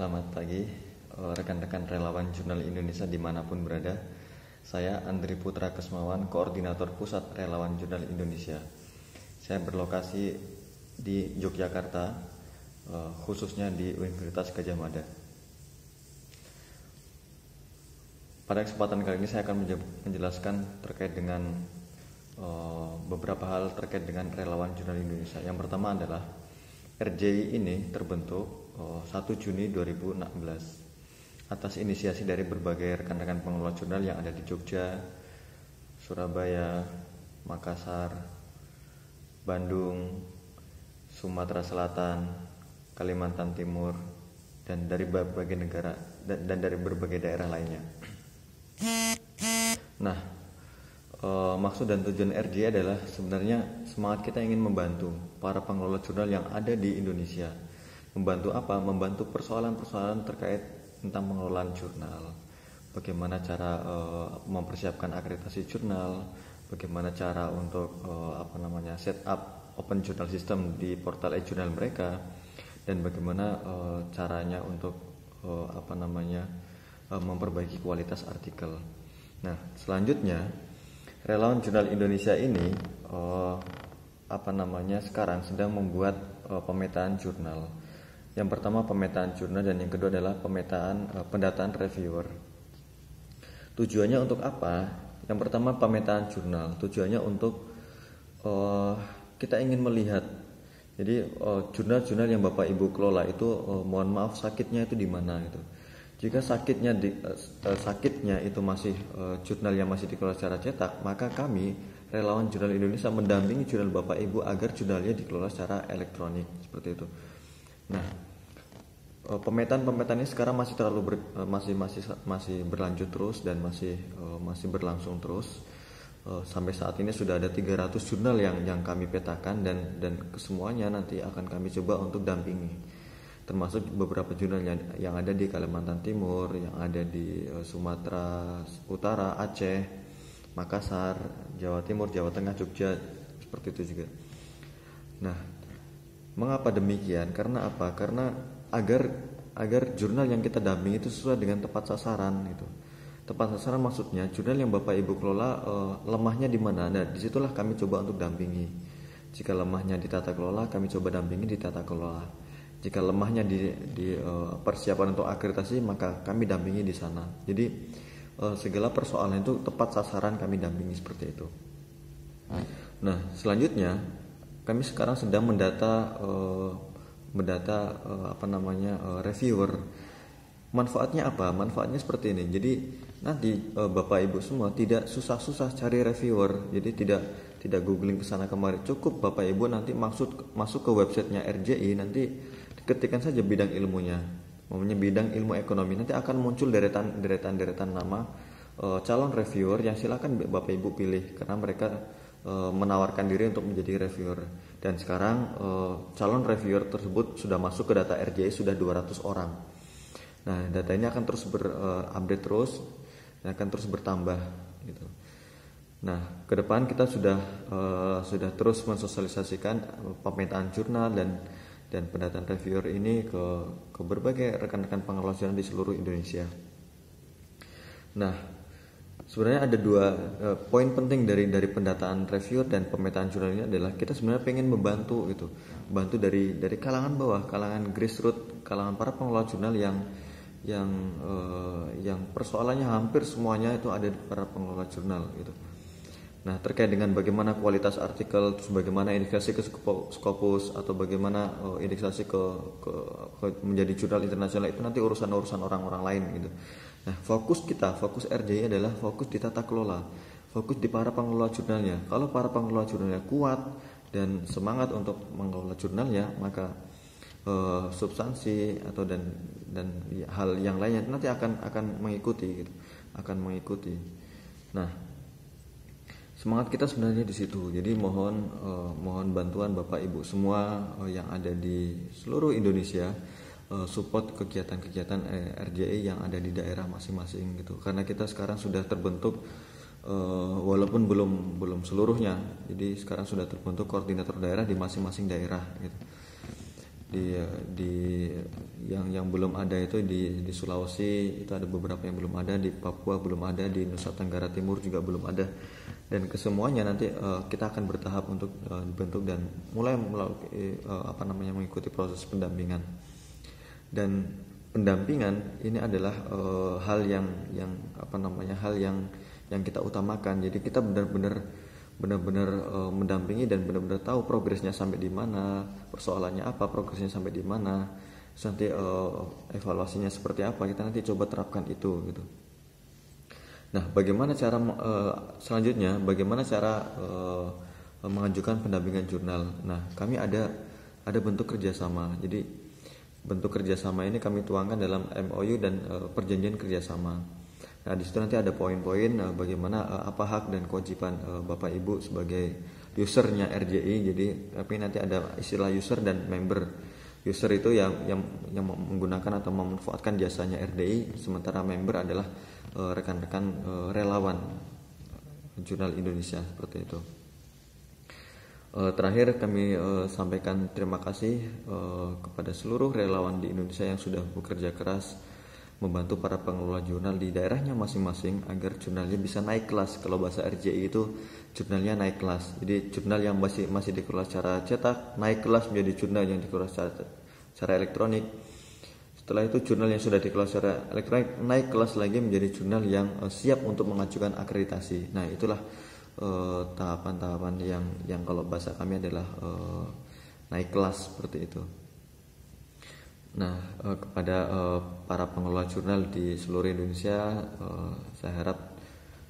Selamat pagi eh, rekan-rekan relawan jurnal Indonesia di mana pun berada. Saya Andri Putra Kesmawan, Koordinator Pusat Relawan Jurnal Indonesia. Saya berlokasi di Yogyakarta, eh, khususnya di Universitas Gajah Mada. Pada kesempatan kali ini saya akan menjelaskan terkait dengan eh, beberapa hal terkait dengan relawan jurnal Indonesia. Yang pertama adalah RJI ini terbentuk 1 Juni 2016 atas inisiasi dari berbagai rekan-rekan pengelola jurnal yang ada di Jogja, Surabaya, Makassar, Bandung, Sumatera Selatan, Kalimantan Timur, dan dari berbagai negara dan, dan dari berbagai daerah lainnya. Nah, e, maksud dan tujuan RJ adalah sebenarnya semangat kita ingin membantu para pengelola jurnal yang ada di Indonesia. Membantu apa? Membantu persoalan-persoalan terkait tentang pengelolaan jurnal. Bagaimana cara e, mempersiapkan akreditasi jurnal, bagaimana cara untuk e, apa namanya setup open journal system di portal e-jurnal mereka dan bagaimana e, caranya untuk e, apa namanya e, memperbaiki kualitas artikel. Nah, selanjutnya relawan jurnal Indonesia ini uh, apa namanya sekarang sedang membuat uh, pemetaan jurnal. Yang pertama pemetaan jurnal dan yang kedua adalah pemetaan uh, pendataan reviewer. Tujuannya untuk apa? Yang pertama pemetaan jurnal. Tujuannya untuk uh, kita ingin melihat. Jadi jurnal-jurnal uh, yang Bapak Ibu kelola itu uh, mohon maaf sakitnya itu di mana gitu jika sakitnya di, uh, sakitnya itu masih uh, jurnal yang masih dikelola secara cetak, maka kami relawan jurnal Indonesia mendampingi jurnal Bapak Ibu agar jurnalnya dikelola secara elektronik seperti itu. Nah, uh, pemetaan-pemetaan ini sekarang masih terlalu ber, uh, masih masih masih berlanjut terus dan masih uh, masih berlangsung terus. Sampai saat ini sudah ada 300 jurnal yang yang kami petakan dan dan kesemuanya nanti akan kami coba untuk dampingi termasuk beberapa jurnal yang, yang ada di Kalimantan Timur, yang ada di Sumatera Utara, Aceh, Makassar, Jawa Timur, Jawa Tengah, Jogja, seperti itu juga. Nah, mengapa demikian? Karena apa? Karena agar agar jurnal yang kita dampingi itu sesuai dengan tepat sasaran itu. Tepat sasaran maksudnya jurnal yang Bapak Ibu kelola uh, lemahnya di mana? Nah, di situlah kami coba untuk dampingi. Jika lemahnya di tata kelola, kami coba dampingi di tata kelola jika lemahnya di, di uh, persiapan untuk akreditasi maka kami dampingi di sana jadi uh, segala persoalan itu tepat sasaran kami dampingi seperti itu nah selanjutnya kami sekarang sedang mendata uh, mendata uh, apa namanya uh, reviewer. Manfaatnya apa? Manfaatnya seperti ini. Jadi nanti uh, bapak ibu semua tidak susah-susah cari reviewer. Jadi tidak tidak googling ke sana kemari. Cukup bapak ibu nanti maksud masuk ke websitenya RJI nanti ketikkan saja bidang ilmunya. Namanya bidang ilmu ekonomi. Nanti akan muncul deretan deretan deretan nama e, calon reviewer yang silakan bapak ibu pilih. Karena mereka e, menawarkan diri untuk menjadi reviewer. Dan sekarang e, calon reviewer tersebut sudah masuk ke data RJI sudah 200 orang. Nah data ini akan terus berupdate terus dan akan terus bertambah gitu. Nah, ke depan kita sudah sudah terus mensosialisasikan pemetaan jurnal dan dan pendataan reviewer ini ke, ke berbagai rekan-rekan pengelola jurnal di seluruh Indonesia. Nah, sebenarnya ada dua uh, poin penting dari dari pendataan reviewer dan pemetaan jurnal ini adalah kita sebenarnya pengen membantu itu, bantu dari dari kalangan bawah, kalangan grassroots, kalangan para pengelola jurnal yang yang uh, yang persoalannya hampir semuanya itu ada di para pengelola jurnal gitu Nah, terkait dengan bagaimana kualitas artikel, terus bagaimana indeksasi ke Scopus atau bagaimana uh, indeksasi ke, ke, ke menjadi jurnal internasional itu nanti urusan-urusan orang-orang lain gitu. Nah, fokus kita, fokus RJI adalah fokus di tata kelola, fokus di para pengelola jurnalnya. Kalau para pengelola jurnalnya kuat dan semangat untuk mengelola jurnalnya, maka uh, substansi atau dan dan hal yang lainnya nanti akan akan mengikuti gitu, akan mengikuti. Nah, semangat kita sebenarnya di situ. Jadi mohon uh, mohon bantuan Bapak Ibu semua uh, yang ada di seluruh Indonesia uh, support kegiatan-kegiatan RJI yang ada di daerah masing-masing gitu. Karena kita sekarang sudah terbentuk uh, walaupun belum belum seluruhnya. Jadi sekarang sudah terbentuk koordinator daerah di masing-masing daerah gitu. di di yang yang belum ada itu di di Sulawesi itu ada beberapa yang belum ada di Papua belum ada di Nusa Tenggara Timur juga belum ada dan kesemuanya nanti uh, kita akan bertahap untuk uh, dibentuk dan mulai melalui uh, apa namanya mengikuti proses pendampingan dan pendampingan ini adalah uh, hal yang yang apa namanya hal yang yang kita utamakan jadi kita benar-benar benar-benar uh, mendampingi dan benar-benar tahu progresnya sampai di mana, persoalannya apa, progresnya sampai di mana, nanti uh, evaluasinya seperti apa, kita nanti coba terapkan itu gitu. Nah, bagaimana cara uh, selanjutnya, bagaimana cara uh, mengajukan pendampingan jurnal? Nah, kami ada ada bentuk kerjasama. Jadi bentuk kerjasama ini kami tuangkan dalam MOU dan uh, perjanjian kerjasama. Nah, di situ nanti ada poin-poin uh, bagaimana uh, apa hak dan kewajiban uh, Bapak Ibu sebagai usernya RJI. Jadi tapi nanti ada istilah user dan member. User itu yang yang yang menggunakan atau memanfaatkan jasanya RDI, sementara member adalah rekan-rekan uh, relawan jurnal Indonesia seperti itu. Uh, terakhir kami uh, sampaikan terima kasih uh, kepada seluruh relawan di Indonesia yang sudah bekerja keras membantu para pengelola jurnal di daerahnya masing-masing agar jurnalnya bisa naik kelas. Kalau bahasa RJI itu jurnalnya naik kelas. Jadi jurnal yang masih masih dikelola secara cetak naik kelas menjadi jurnal yang dikelola secara, secara elektronik. Setelah itu jurnal yang sudah dikelola secara elektronik naik kelas lagi menjadi jurnal yang uh, siap untuk mengajukan akreditasi. Nah, itulah eh, tahapan-tahapan uh, yang yang kalau bahasa kami adalah uh, naik kelas seperti itu. Nah, eh, kepada eh, para pengelola jurnal di seluruh Indonesia, eh, saya harap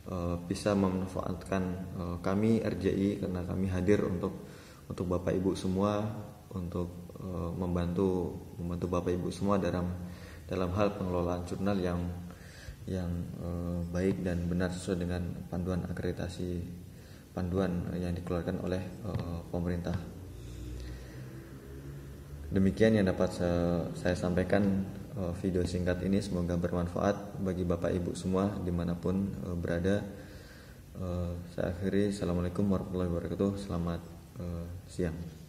eh, bisa memanfaatkan eh, kami RJI karena kami hadir untuk untuk Bapak Ibu semua untuk eh, membantu membantu Bapak Ibu semua dalam dalam hal pengelolaan jurnal yang yang baik dan benar sesuai dengan panduan akreditasi panduan yang dikeluarkan oleh eh, pemerintah. Demikian yang dapat saya, sampaikan uh, video singkat ini semoga bermanfaat bagi Bapak Ibu semua di mana pun uh, berada. Saya akhiri. Assalamualaikum warahmatullahi wabarakatuh. Selamat siang.